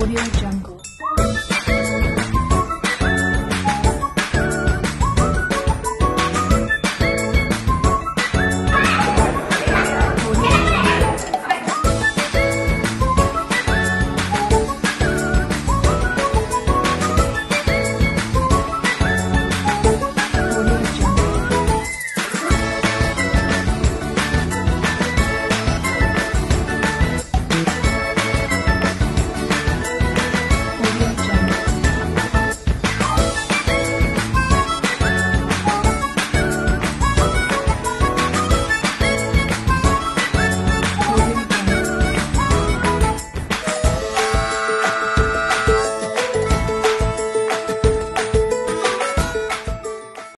Audio Jungle.